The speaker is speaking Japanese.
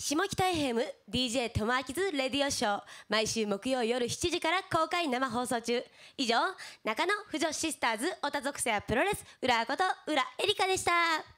下北 FM DJ ともあきずレディオショー毎週木曜夜7時から公開生放送中。以上中野婦女シスターズオタ属性プロレス浦和こと浦エリカでした。